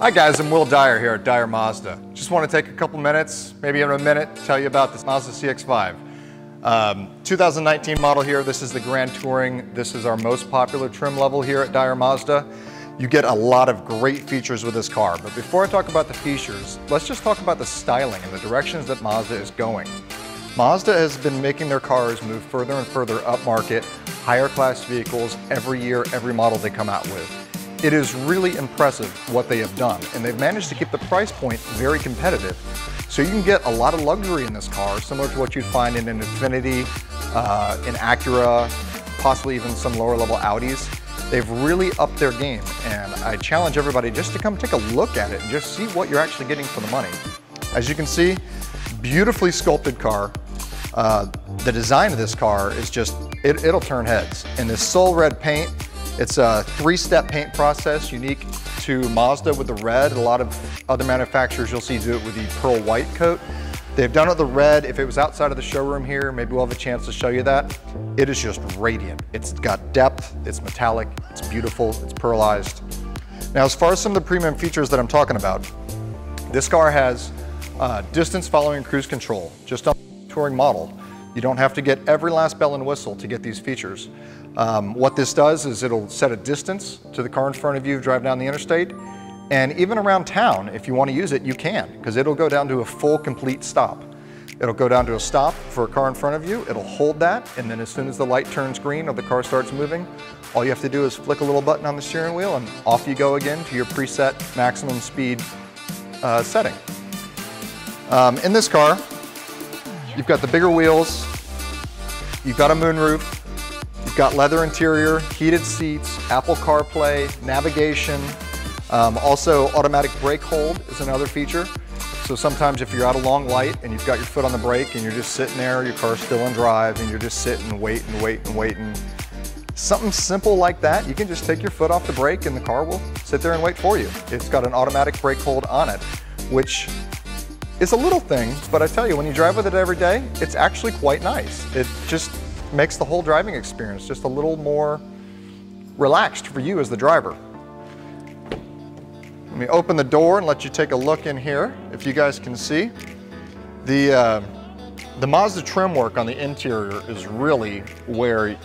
Hi guys, I'm Will Dyer here at Dyer Mazda. Just want to take a couple minutes, maybe even a minute, tell you about this Mazda CX-5. Um, 2019 model here, this is the Grand Touring. This is our most popular trim level here at Dyer Mazda. You get a lot of great features with this car, but before I talk about the features, let's just talk about the styling and the directions that Mazda is going. Mazda has been making their cars move further and further upmarket, higher class vehicles every year, every model they come out with. It is really impressive what they have done, and they've managed to keep the price point very competitive. So you can get a lot of luxury in this car, similar to what you'd find in an Infiniti, uh, in Acura, possibly even some lower level Audis. They've really upped their game, and I challenge everybody just to come take a look at it and just see what you're actually getting for the money. As you can see, beautifully sculpted car. Uh, the design of this car is just, it, it'll turn heads. And this soul red paint it's a three-step paint process unique to Mazda with the red. A lot of other manufacturers you'll see do it with the pearl white coat. They've done it the red. If it was outside of the showroom here, maybe we'll have a chance to show you that. It is just radiant. It's got depth, it's metallic, it's beautiful, it's pearlized. Now, as far as some of the premium features that I'm talking about, this car has uh, distance following cruise control, just on the touring model. You don't have to get every last bell and whistle to get these features. Um, what this does is it'll set a distance to the car in front of you, drive down the interstate, and even around town, if you want to use it, you can, because it'll go down to a full, complete stop. It'll go down to a stop for a car in front of you, it'll hold that, and then as soon as the light turns green or the car starts moving, all you have to do is flick a little button on the steering wheel and off you go again to your preset maximum speed uh, setting. Um, in this car, you've got the bigger wheels, you've got a moonroof, You've got leather interior, heated seats, Apple CarPlay, navigation, um, also automatic brake hold is another feature. So sometimes if you're at a long light and you've got your foot on the brake and you're just sitting there, your car's still in drive and you're just sitting waiting waiting waiting, something simple like that, you can just take your foot off the brake and the car will sit there and wait for you. It's got an automatic brake hold on it, which is a little thing, but I tell you, when you drive with it every day, it's actually quite nice. It just makes the whole driving experience just a little more relaxed for you as the driver. Let me open the door and let you take a look in here, if you guys can see. The, uh, the Mazda trim work on the interior is really where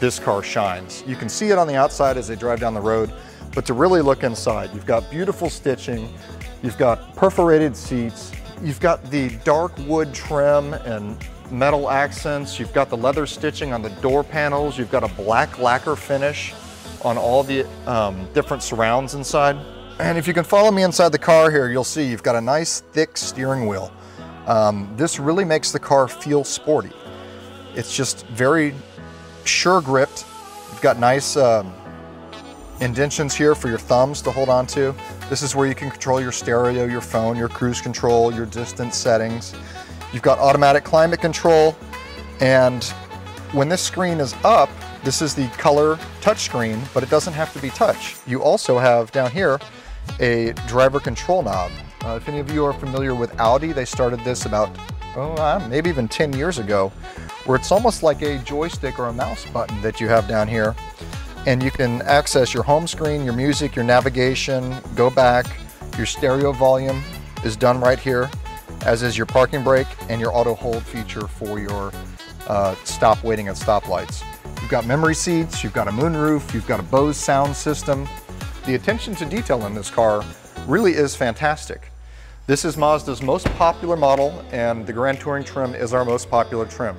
this car shines. You can see it on the outside as they drive down the road, but to really look inside, you've got beautiful stitching, you've got perforated seats, you've got the dark wood trim and metal accents. You've got the leather stitching on the door panels. You've got a black lacquer finish on all the um, different surrounds inside. And if you can follow me inside the car here, you'll see you've got a nice thick steering wheel. Um, this really makes the car feel sporty. It's just very sure gripped. You've got nice um, indentions here for your thumbs to hold on to. This is where you can control your stereo, your phone, your cruise control, your distance settings. You've got automatic climate control, and when this screen is up, this is the color touchscreen, but it doesn't have to be touch. You also have down here a driver control knob. Uh, if any of you are familiar with Audi, they started this about, oh, uh, maybe even 10 years ago, where it's almost like a joystick or a mouse button that you have down here. And you can access your home screen, your music, your navigation, go back, your stereo volume is done right here as is your parking brake and your auto hold feature for your uh, stop waiting at stoplights. You've got memory seats, you've got a moonroof, you've got a Bose sound system. The attention to detail in this car really is fantastic. This is Mazda's most popular model and the Grand Touring trim is our most popular trim.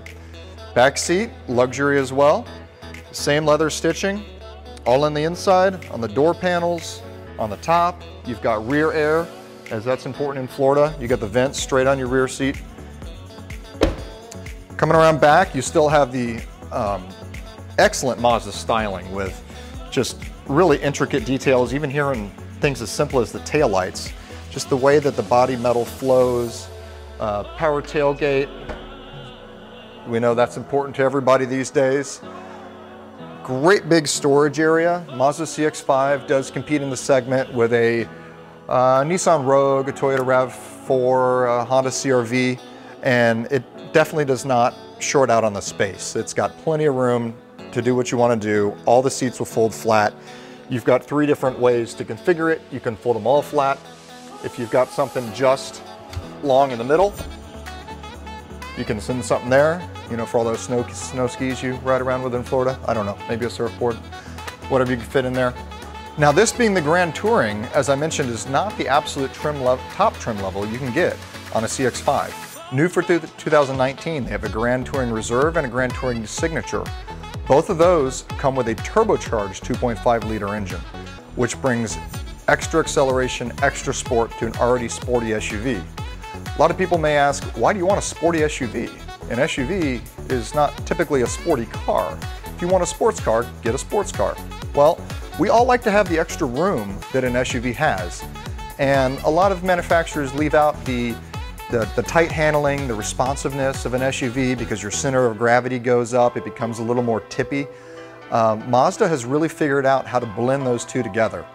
Back seat, luxury as well. Same leather stitching, all in the inside, on the door panels, on the top. You've got rear air, as that's important in Florida. You got the vents straight on your rear seat. Coming around back, you still have the um, excellent Mazda styling with just really intricate details, even here in things as simple as the tail lights. Just the way that the body metal flows, uh, power tailgate. We know that's important to everybody these days. Great big storage area. Mazda CX-5 does compete in the segment with a uh, Nissan Rogue, a Toyota RAV4, a Honda CRV, and it definitely does not short out on the space. It's got plenty of room to do what you want to do. All the seats will fold flat. You've got three different ways to configure it. You can fold them all flat. If you've got something just long in the middle, you can send something there, you know, for all those snow, snow skis you ride around with in Florida. I don't know, maybe a surfboard, whatever you can fit in there. Now this being the Grand Touring, as I mentioned, is not the absolute trim top trim level you can get on a CX-5. New for 2019, they have a Grand Touring Reserve and a Grand Touring Signature. Both of those come with a turbocharged 2.5 liter engine, which brings extra acceleration, extra sport to an already sporty SUV. A lot of people may ask, why do you want a sporty SUV? An SUV is not typically a sporty car. If you want a sports car, get a sports car. Well, we all like to have the extra room that an SUV has. And a lot of manufacturers leave out the the, the tight handling, the responsiveness of an SUV because your center of gravity goes up, it becomes a little more tippy. Um, Mazda has really figured out how to blend those two together.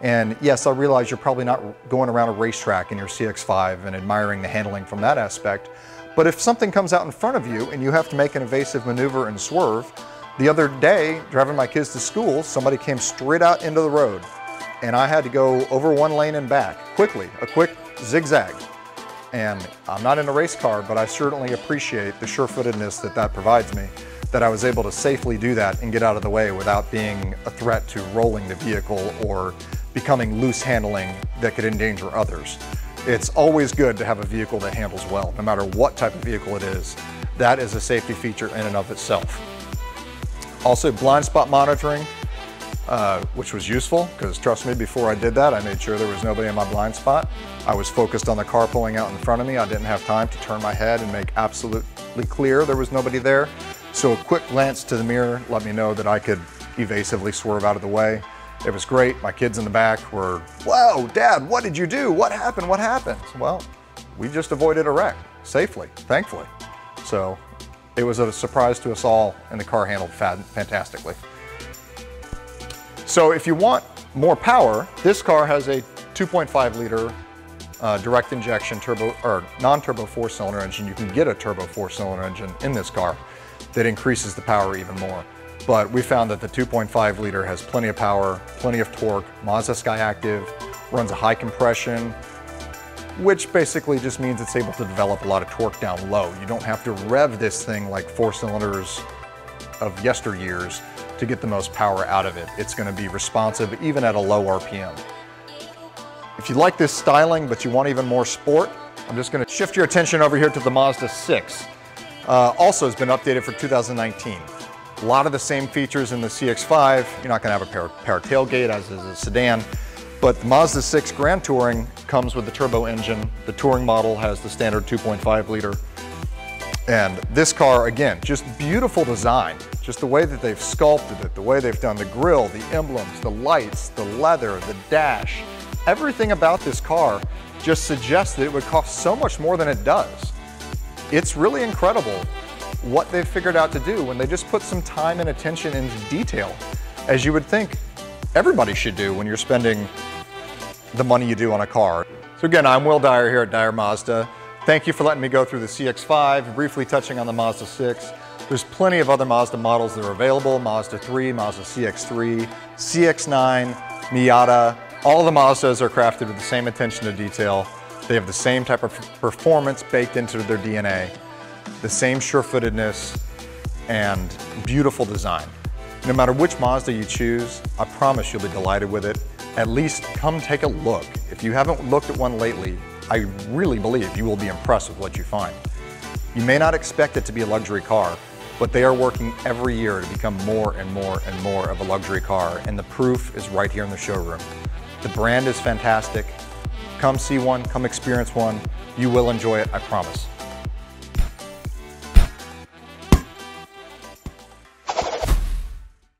And yes, I realize you're probably not going around a racetrack in your CX-5 and admiring the handling from that aspect, but if something comes out in front of you and you have to make an evasive maneuver and swerve, the other day, driving my kids to school, somebody came straight out into the road and I had to go over one lane and back quickly, a quick zigzag. And I'm not in a race car, but I certainly appreciate the sure-footedness that that provides me, that I was able to safely do that and get out of the way without being a threat to rolling the vehicle or becoming loose handling that could endanger others. It's always good to have a vehicle that handles well, no matter what type of vehicle it is. That is a safety feature in and of itself. Also blind spot monitoring, uh, which was useful because trust me, before I did that, I made sure there was nobody in my blind spot. I was focused on the car pulling out in front of me. I didn't have time to turn my head and make absolutely clear there was nobody there. So a quick glance to the mirror let me know that I could evasively swerve out of the way. It was great. My kids in the back were, whoa, dad, what did you do? What happened? What happened? Well, we just avoided a wreck safely, thankfully. So it was a surprise to us all and the car handled fantastically. So if you want more power, this car has a 2.5 liter uh, direct injection turbo or non-turbo four cylinder engine. You can get a turbo four cylinder engine in this car that increases the power even more. But we found that the 2.5 liter has plenty of power, plenty of torque, Mazda Skyactiv, runs a high compression, which basically just means it's able to develop a lot of torque down low. You don't have to rev this thing like four cylinders of yesteryears to get the most power out of it. It's gonna be responsive even at a low RPM. If you like this styling, but you want even more sport, I'm just gonna shift your attention over here to the Mazda 6. Uh, also has been updated for 2019. A lot of the same features in the CX-5. You're not gonna have a power, power tailgate as is a sedan, but the Mazda 6 Grand Touring comes with the turbo engine. The Touring model has the standard 2.5 liter. And this car, again, just beautiful design. Just the way that they've sculpted it, the way they've done the grille, the emblems, the lights, the leather, the dash, everything about this car just suggests that it would cost so much more than it does. It's really incredible what they've figured out to do when they just put some time and attention into detail, as you would think everybody should do when you're spending the money you do on a car. So again, I'm Will Dyer here at Dyer Mazda. Thank you for letting me go through the CX-5, briefly touching on the Mazda 6. There's plenty of other Mazda models that are available, Mazda 3, Mazda CX-3, CX-9, Miata. All the Mazdas are crafted with the same attention to detail. They have the same type of performance baked into their DNA, the same sure-footedness, and beautiful design. No matter which Mazda you choose, I promise you'll be delighted with it. At least come take a look. If you haven't looked at one lately, I really believe you will be impressed with what you find. You may not expect it to be a luxury car, but they are working every year to become more and more and more of a luxury car, and the proof is right here in the showroom. The brand is fantastic. Come see one, come experience one. You will enjoy it, I promise.